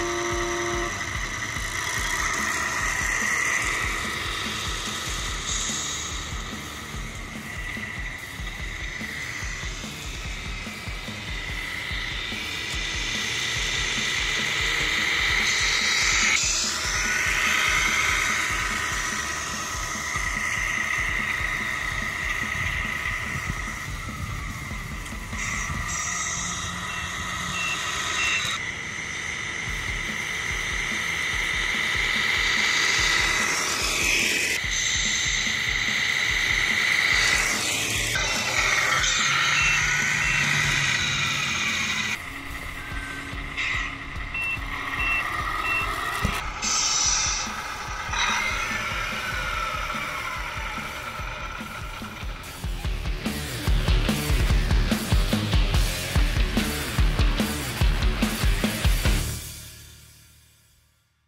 you